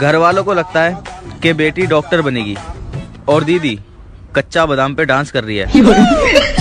घर वालों को लगता है कि बेटी डॉक्टर बनेगी और दीदी कच्चा बादाम पे डांस कर रही है।